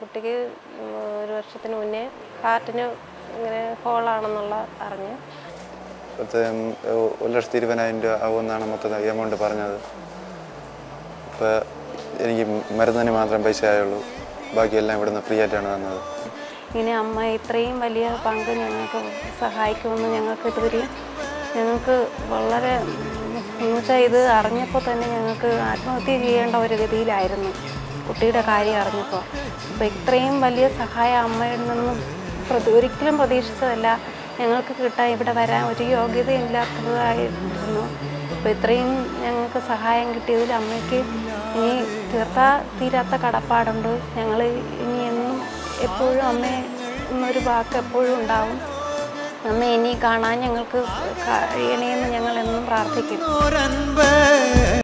കുട്ടിക്ക് ഒരു വർഷത്തിന് മുന്നേ ഹാർട്ടിന് ഇങ്ങനെ ഹോളാണെന്നുള്ള അറിഞ്ഞ്. ഒരു ലക്ഷത്തി ഇരുപതിനായിരം രൂപ ആവുമെന്നാണ് മൊത്തം എമൗണ്ട് പറഞ്ഞത്. ഇപ്പോൾ എനിക്ക് മരുന്നിന് മാത്രം പൈസ ആയുള്ളൂ. ബാക്കിയെല്ലാം ഇവിടുന്ന് ഫ്രീ ആയിട്ടാണ് തന്നത്. ഇങ്ങനെ അമ്മ ഇത്രയും വലിയ പങ്ക് ഞങ്ങൾക്ക് സഹായിക്കുമെന്ന് ഞങ്ങൾക്ക് ഇതുവരെ ഞങ്ങൾക്ക് വളരെ എന്ന് വെച്ചാൽ ഇത് അറിഞ്ഞപ്പോൾ തന്നെ ഞങ്ങൾക്ക് ആത്മഹത്യ ചെയ്യേണ്ട ഒരു ഗതിയിലായിരുന്നു. കുട്ടിയുടെ കാര്യം അറിഞ്ഞപ്പോൾ. അപ്പോൾ ഇത്രയും വലിയ സഹായം അമ്മയിൽ നിന്നും പ്രതി ഒരിക്കലും പ്രതീക്ഷിച്ചതല്ല. ഞങ്ങൾക്ക് കിട്ടാൻ ഇവിടെ വരാൻ ഒരു യോഗ്യതയില്ലാത്തതായിരുന്നു. അപ്പോൾ ഇത്രയും ഞങ്ങൾക്ക് സഹായം കിട്ടിയതിൽ അമ്മയ്ക്ക് ഇനി തീർത്താ തീരാത്ത കടപ്പാടുണ്ട്. ഞങ്ങൾ ഇനി എന്നും എപ്പോഴും അമ്മ എന്നൊരു വാക്ക് എപ്പോഴും ഉണ്ടാവും. അമ്മ ഇനി കാണാൻ ഞങ്ങൾക്ക് കഴിയണേന്ന് ഞങ്ങൾ പ്രാർത്ഥിക്കും.